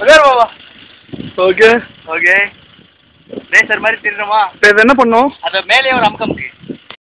உட்கார் Baba. Okay okay racer மாதிரி திருடுமா இப்போ என்ன பண்ணும்? அதை மேலே ஒரு அமுக்கமுக்கு.